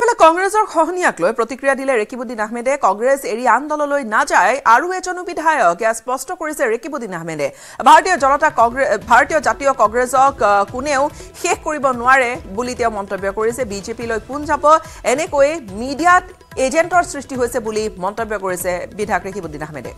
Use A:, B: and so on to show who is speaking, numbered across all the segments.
A: ইফালে কংগ্ৰেছৰ খহনীয়াক লৈ প্ৰতিক্ৰিয়া দিলে ৰেকিবুদ্দিন আহমেদে। কংগ্ৰেছ এৰি আন দললৈ নাযায় আৰু এজনো বিধায়ক। এয়া স্পষ্ট কৰিছে ৰেকিবুদ্দিন আহমেদে। ভাৰতীয় জনতা কংগ্ৰেছ ভাৰতীয় জাতীয় কংগ্ৰেছক কোনেও শেষ কৰিব নোৱাৰে বুলি তেওঁ মন্তব্য কৰিছে। বিজেপিলৈ কোন যাব? এনেকৈ মিডিয়াত এজেণ্টৰ সৃষ্টি হৈছে বুলি মন্তব্য কৰিছে বিধায়ক ৰেকিবুদ্দিন আহমেদে।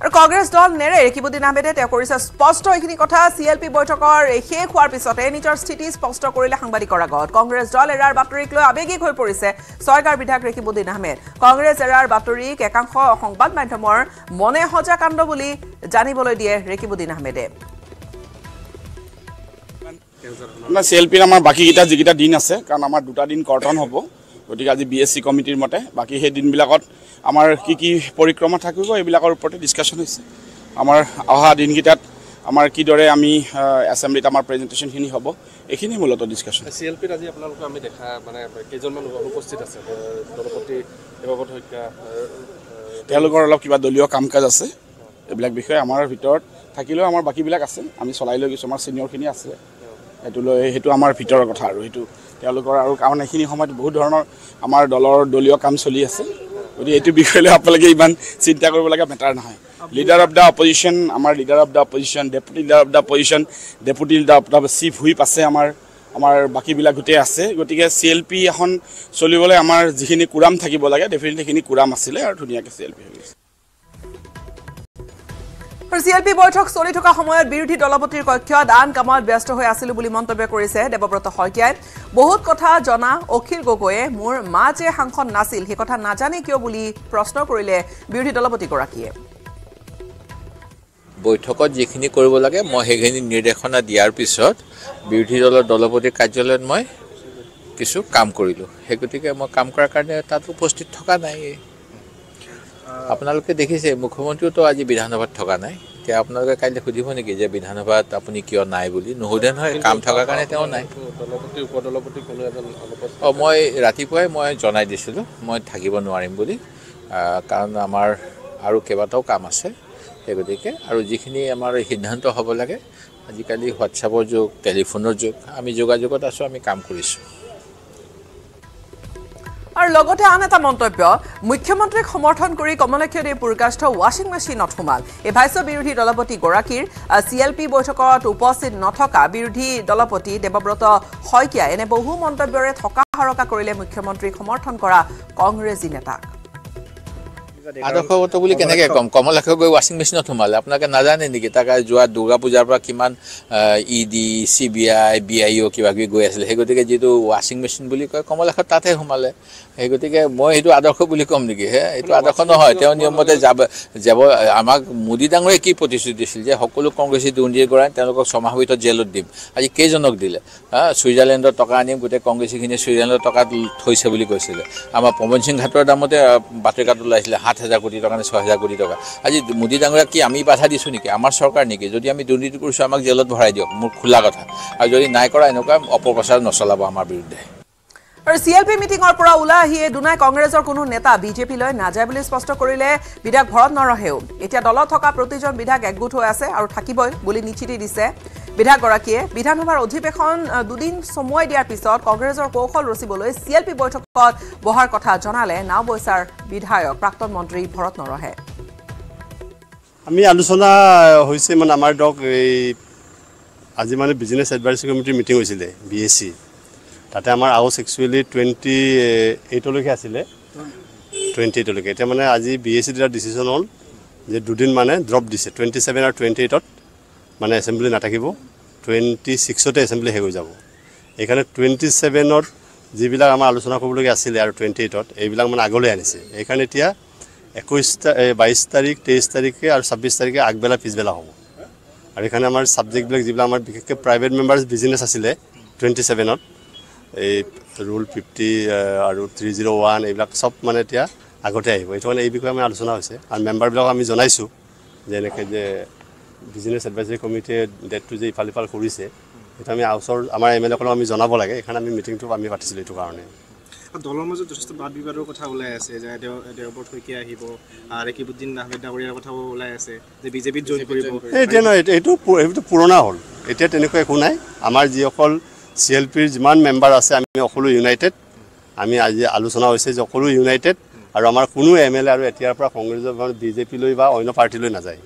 A: আৰু কংগ্ৰেছ দল নেৰে ৰেকিবুদ্দিন আহমেদে তেওঁ কৰিছে স্পষ্ট এইখিনি কথা। চি এল পি বৈঠকৰ শেষ হোৱাৰ পিছতে নিজৰ স্থিতি স্পষ্ট কৰিলে সাংবাদিকৰ আগত। কংগ্ৰেছ দল এৰাৰ বাতৰিক লৈ আৱেগিক হৈ পৰিছে ছয়গাঁৰ বিধায়ক ৰেকিবুদ্দিন আহমেদ। কংগ্ৰেছ এৰাৰ বাতৰিক একাংশ সংবাদ মাধ্যমৰ মনে সজা কাণ্ড বুলি জানিবলৈ দিয়ে ৰেকিবুদ্দিন আহমেদে।
B: চি এল পিৰ আমাৰ বাকীকেইটা যিকেইটা দিন আছে কাৰণ আমাৰ দুটা দিন কৰ্তন হ'ব। গতিকে আজি বি এছ চি কমিটিৰ মতে বাকী সেই দিনবিলাকত আমাৰ কি কি পৰিক্ৰমা থাকিব এইবিলাকৰ ওপৰতে ডিছকাশ্যন হৈছে। আমাৰ অহা দিনকেইটাত আমাৰ কিদৰে আমি এছেম্বলিত আমাৰ প্ৰেজেণ্টেশ্যনখিনি হ'ব এইখিনি মূলত ডিছকাশ্যন
C: চি এল পিত আজি আপোনালোকে আমি দেখা মানে কেইজনমান উপস্থিত আছে দলপতি
B: তেওঁলোকৰ অলপ কিবা দলীয় কাম কাজ আছে এইবিলাক বিষয়ে আমাৰ ভিতৰত থাকিলেও আমাৰ বাকীবিলাক আছে আমি চলাই লৈ গৈছোঁ আমাৰ ছিনিয়ৰখিনি আছে। সেইটো লৈ সেইটো আমাৰ ভিতৰৰ কথা আৰু সেইটো তেওঁলোকৰ আৰু কাৰণ এইখিনি সময়ত বহুত ধৰণৰ আমাৰ দলৰ দলীয় কাম চলি আছে। গতিকে এইটো বিষয় লৈ আপোনালোকে ইমান চিন্তা কৰিব লগা মেটাৰ নহয়। লিডাৰ অফ দ্য অপজিশ্যন আমাৰ leader of the opposition deputy leader of the opposition deputy leader of the chief whip আছে আমাৰ আমাৰ বাকীবিলাক গোটেই আছে। গতিকে চি এল পি এখন চলিবলৈ আমাৰ যিখিনি কুৰাম থাকিব লাগে ডেফিনেটলি সেইখিনি কুৰাম আছিলে আৰু ধুনীয়াকৈ চি এল পি হৈ গৈছে।
A: চি এল পি বৈঠক চলি থকা সময়ত বিৰোধী দলপতিৰ কক্ষত আন কামত ব্যস্ত হৈ আছিলো বুলি মন্তব্য কৰিছে দেৱব্ৰত শইকীয়াই। বহুত কথা জনা অখিল গগৈয়ে মোৰ মা যে সাংসদ নাছিল সেই কথা নাজানে কিয় বুলি প্ৰশ্ন কৰিলে বিৰোধী দলপতিগৰাকীয়ে।
D: বৈঠকত যিখিনি কৰিব লাগে মই সেইখিনি নিৰ্দেশনা দিয়াৰ পিছত বিৰোধী দলৰ দলপতি কাৰ্যালয়ত মই কিছু কাম কৰিলোঁ। সেই গতিকে মই কাম কৰাৰ কাৰণে তাত উপস্থিত থকা নাই আপোনালোকে দেখিছে মুখ্যমন্ত্ৰীওতো আজি বিধানসভাত থকা নাই। এতিয়া আপোনালোকে কাইলৈ সুধিব নেকি যে বিধানসভাত আপুনি কিয় নাই বুলি? নুসুধে নহয় কাম থকাৰ কাৰণে তেওঁ নাই। অঁ মই ৰাতিপুৱাই মই জনাই দিছিলোঁ মই থাকিব নোৱাৰিম বুলি। কাৰণ আমাৰ আৰু কেইবাটাও কাম আছে সেই গতিকে আৰু যিখিনি আমাৰ সিদ্ধান্ত হ'ব লাগে আজিকালি হোৱাটছআপৰ যুগ টেলিফোনৰ যুগ আমি যোগাযোগত আছোঁ আমি কাম কৰিছোঁ।
A: আৰু লগতে আন এটা মন্তব্য মুখ্যমন্ত্ৰীক সমৰ্থন কৰি কমলাক্ষী দেৱ পুৰকাষ্ঠ ৱাশ্বিং মেচিনত সোমাল। এই ভাষ্য বিৰোধী দলপতিগৰাকীৰ চি এল পি বৈঠকত উপস্থিত নথকা বিৰোধী দলপতি দেৱব্ৰত শইকীয়াই এনে বহু মন্তব্যৰে থকা সৰকা কৰিলে মুখ্যমন্ত্ৰীক সমৰ্থন কৰা কংগ্ৰেছী নেতাক।
D: আদৰ্শগত বুলি কেনেকৈ ক'ম? কমলাক্ষ গৈ ৱাশ্বিং মেচিনত সোমালে। আপোনালোকে নাজানে নেকি? তাকে যোৱা দুৰ্গা পূজাৰ পৰা কিমান E D C B I B I অ' কিবা কিবি গৈ আছিলে। সেই গতিকে যিটো ৱাশ্বিং মেচিন বুলি কয় কমলাক্ষ তাতহে সোমালে। সেই গতিকে মই সেইটো আদৰ্শ বুলি ক'ম নেকি? হে এইটো আদৰ্শ নহয়। তেওঁ নিয়মমতে যাব যাব আমাক মোদী ডাঙৰে কি প্ৰতিশ্ৰুতি দিছিল যে সকলো কংগ্ৰেছী দুৰ্নীতি কৰাই তেওঁলোকক ছমাহৰ ভিতৰত জেলত দিম। আজি কেইজনক দিলে? হা ছুইজাৰলেণ্ডৰ টকা আনিম গোটেই কংগ্ৰেছীখিনিয়ে ছুইজাৰলেণ্ডৰ টকা থৈছে বুলি কৈছিলে। আমাৰ পৱন সিং ঘাটৰ দামতে আহ, বাতৰিকাত ওলাইছিলে সাত হাজাৰ কোটি টকা নে ছয় হাজাৰ কোটি টকা। আজি মোদী ডাঙৰীয়াক কি আমি বাধা দিছোঁ নেকি? আমাৰ চৰকাৰ নেকি? যদি আমি দুৰ্নীতি কৰিছোঁ আমাক জেলত ভৰাই দিয়ক মোৰ খোলা কথা। আৰু যদি নাই কৰা এনেকুৱা অপপ্ৰচাৰ নচলাব আমাৰ বিৰুদ্ধে।
A: আৰু চি এল পি মিটিঙৰ পৰা ওলাই আহিয়ে দুনাই কংগ্ৰেছৰ কোনো নেতা বিজেপিলৈ নাযায় বুলি স্পষ্ট কৰিলে বিধায়ক ভৰত নৰহেও। এতিয়া দলত থকা প্ৰতিজন বিধায়ক একগোট হৈ আছে আৰু থাকিবই বুলি নিশ্চিতি দিছে বিধায়কগৰাকীয়ে। বিধানসভাৰ অধিৱেশন দুদিন চমুৱাই দিয়াৰ পিছত কংগ্ৰেছৰ কৌশল ৰচিবলৈ চি এল পি বৈঠকত বহাৰ কথা জনালে নাওবৈচাৰ বিধায়ক প্ৰাক্তন মন্ত্ৰী ভৰত নৰহে।
E: আমি আলোচনা হৈছে মানে আমাৰ ধৰক এই আজি মানে বিজনেছ এডভাইজৰী কমিটিৰ মিটিং হৈছিলে বি এছ চি তাতে আমাৰ আউচ একচুৱেলি টুৱেণ্টি এইটলৈকে আছিলে। টুৱেণ্টি এইটলৈকে এতিয়া মানে আজি বি এছ চি এটা ডিচিশ্যন হ'ল যে দুদিন মানে ড্ৰপ দিছে। টুৱেণ্টি ছেভেন আৰু টুৱেণ্টি এইটত মানে এছেম্বলি নাথাকিব। টুৱেণ্টি ছিক্সতে এছেম্বলি শেষ হৈ যাব। সেইকাৰণে টুৱেণ্টি ছেভেনত যিবিলাক আমাৰ আলোচনা কৰিবলগীয়া আছিলে আৰু টুৱেণ্টি এইটত এইবিলাক মানে আগলৈ আনিছে। সেইকাৰণে এতিয়া একৈছ বাইছ তাৰিখ তেইছ তাৰিখে আৰু ছাব্বিছ তাৰিখে আগবেলা পিছবেলা হ'ব। আৰু সেইকাৰণে আমাৰ ছাবজেক্টবিলাক যিবিলাক আমাৰ বিশেষকৈ প্ৰাইভেট মেম্বাৰ্ছ বিজনেছ আছিলে টুৱেণ্টি ছেভেনত এই ৰুল ফিফটি আৰু থ্ৰী জিৰ' ওৱান এইবিলাক চব মানে এতিয়া আগতে আহিব। এইটো মানে এই বিষয়ে আমাৰ আলোচনা হৈছে। আৰু মেম্বাৰবিলাকক আমি জনাইছোঁ যে এনেকৈ যে বিজনেছ এডভাইজৰী কমিটিয়ে ডেটটো যে ইফাল ইফাল কৰিছে সেইটো আমি আউচৰ আমাৰ এম এল এসকলক আমি জনাব লাগে। সেইকাৰণে আমি মিটিংটো আমি পাতিছিলোঁ এইটো কাৰণে।
F: দলৰ মাজত যথেষ্ট বাদ বিবাদৰ কথা ওলাই আছে যে দেও দেওবৰ শইকীয়া আহিব আহ, ৰেকিবুদ্দিন আহমেদ ডাঙৰীয়াৰ কথাও ওলাই আছে যে বিজেপিত জইন কৰিব।
E: এতিয়া নহয় এইটো এইটো পুৰণা হ'ল। এতিয়া তেনেকুৱা একো নাই। আমাৰ যিসকল চি এল পিৰ যিমান মেম্বাৰ আছে আমি সকলো ইউনাইটেড আমি আজি আলোচনা হৈছে যে সকলো ইউনাইটেড আৰু আমাৰ কোনো এম এল এ আৰু এতিয়াৰ পৰা কংগ্ৰেছৰ বি জে পিলৈ বা অন্য পাৰ্টীলৈ নাযায়।